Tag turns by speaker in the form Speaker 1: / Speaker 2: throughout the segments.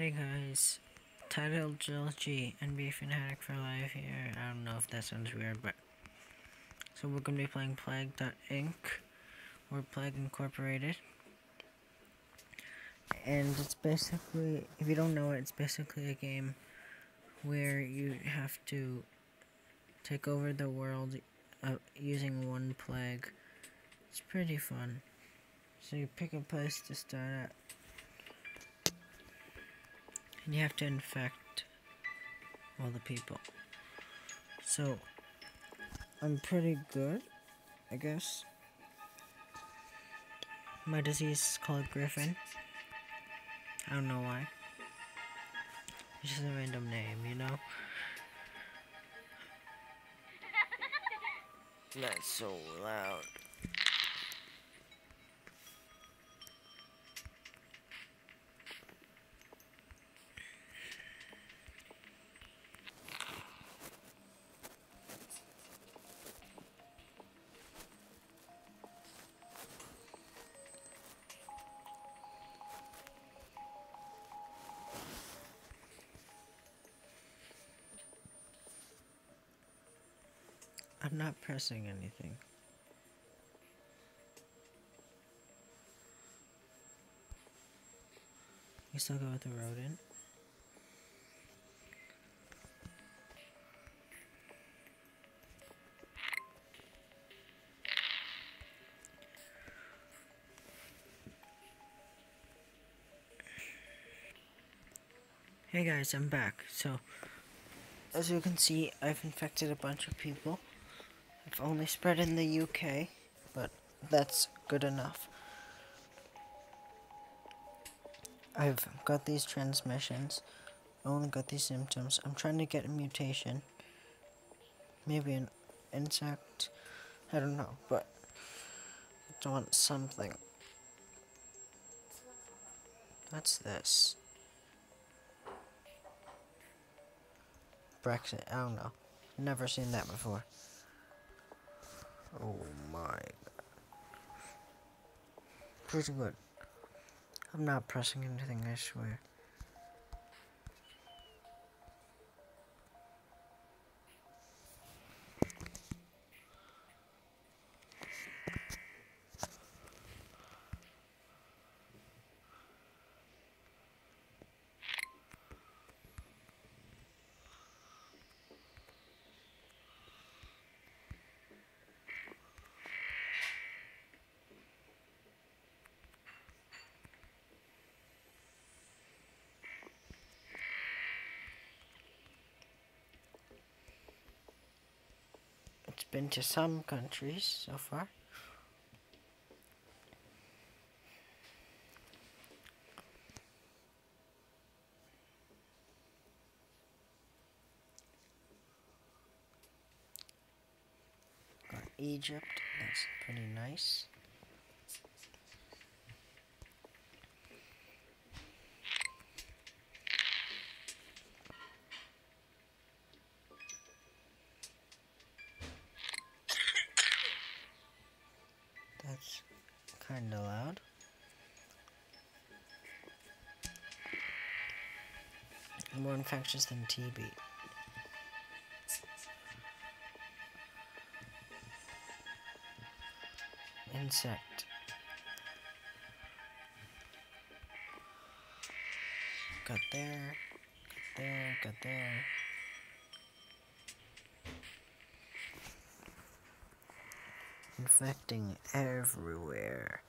Speaker 1: Hey guys, TiDaL JLG, NBA Fanatic for Life here. I don't know if that sounds weird, but. So we're gonna be playing Plague Plague.inc, or Plague Incorporated. And it's basically, if you don't know it, it's basically a game where you have to take over the world uh, using one plague. It's pretty fun. So you pick a place to start at. And you have to infect all the people. So, I'm pretty good, I guess. My disease is called Griffin. I don't know why. It's just a random name, you know? Not so loud. I'm not pressing anything. You still go with the rodent? Hey guys, I'm back. So, as you can see, I've infected a bunch of people. I've only spread in the UK, but that's good enough. I've got these transmissions. I only got these symptoms. I'm trying to get a mutation. Maybe an insect. I don't know, but I want something. What's this? Brexit. I don't know. Never seen that before. Oh my god. Pretty good. I'm not pressing anything, I swear. Been to some countries so far. Egypt, that's pretty nice. Kind of loud. More infectious than TB. Insect. Got there, got there, got there. Infecting everywhere.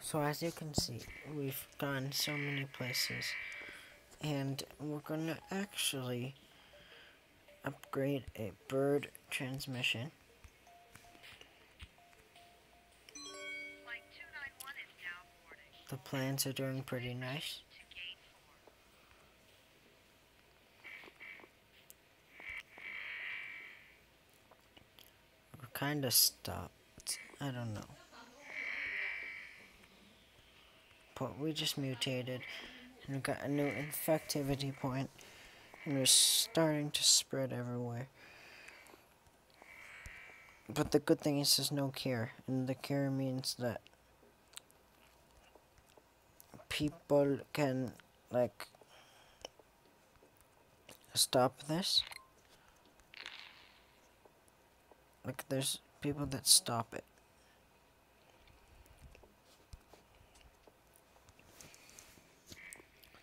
Speaker 1: So as you can see, we've gone so many places, and we're gonna actually upgrade a bird transmission. The plans are doing pretty nice. We're kind of stopped. I don't know. But We just mutated and got a new infectivity point, and we're starting to spread everywhere. But the good thing is there's no cure, and the cure means that people can like stop this. Like there's people that stop it.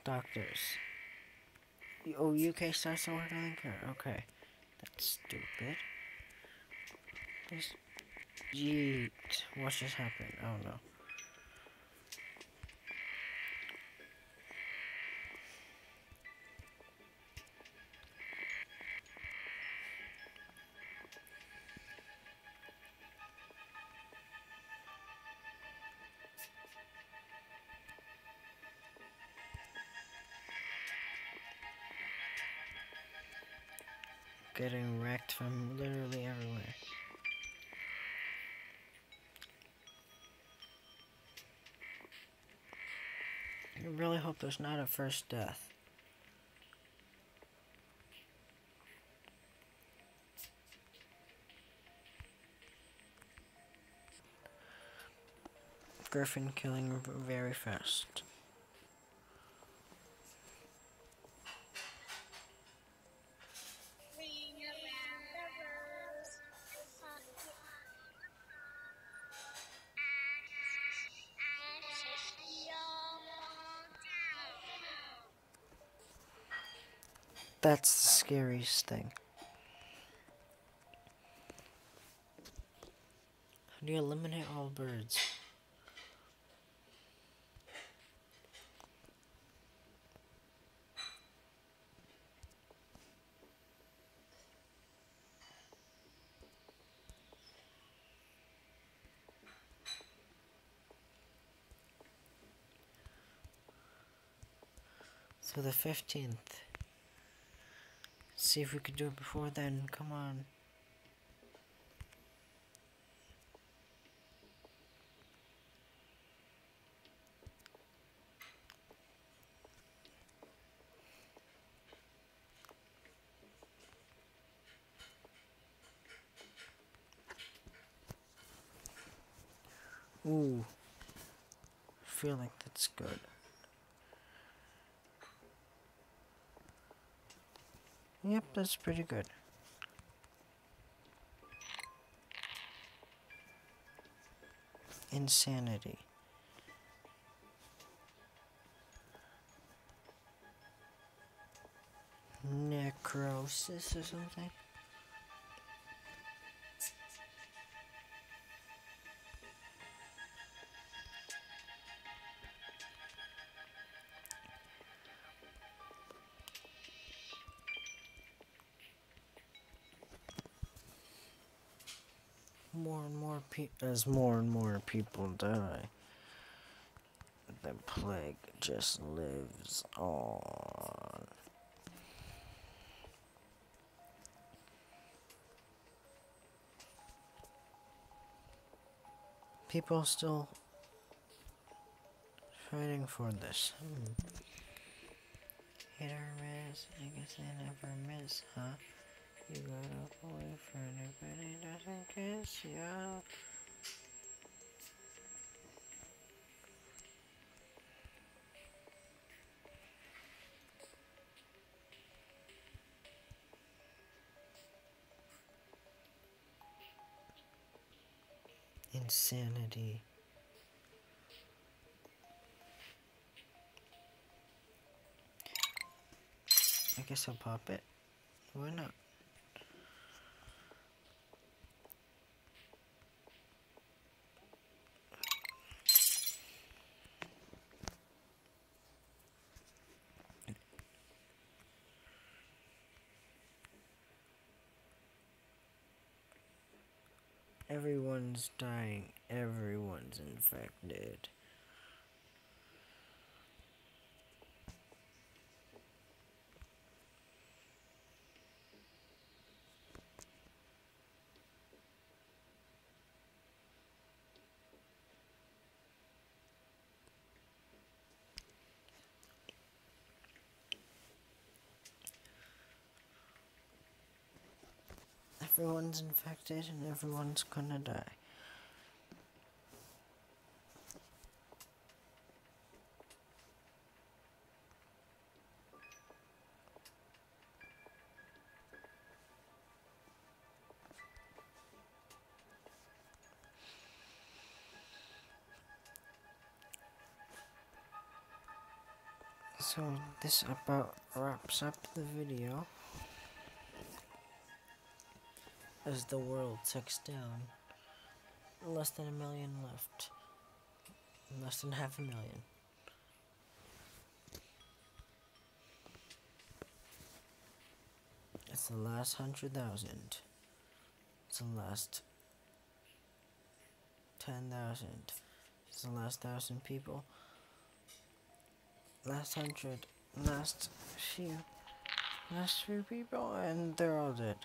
Speaker 1: Doctors. Oh, UK starts to work on cure. Okay. That's stupid. This. Yeet. What just happened? I don't know. Getting wrecked from literally everywhere. I really hope there's not a first death. Griffin killing very fast. That's the scariest thing. How do you eliminate all birds? So the 15th. See if we could do it before then. Come on. Ooh. I feel like that's good. Yep, that's pretty good. Insanity. Necrosis or something? More and more pe as more and more people die, the plague just lives on. People still fighting for this. Hmm. Hit or miss? I guess I never miss, huh? You anybody doesn't kiss. Insanity. I guess I'll pop it. Why not? Everyone's dying. Everyone's infected. Everyone's infected and everyone's gonna die. So this about wraps up the video as the world ticks down. Less than a million left. Less than half a million. It's the last hundred thousand. It's the last ten thousand. It's the last thousand people. Last hundred. Last few. Last few people, and they're all dead.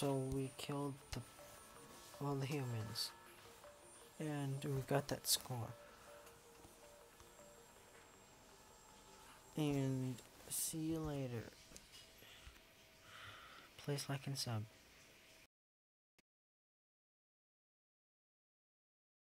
Speaker 1: So we killed the, all the humans. And we got that score. And see you later. Please like and sub.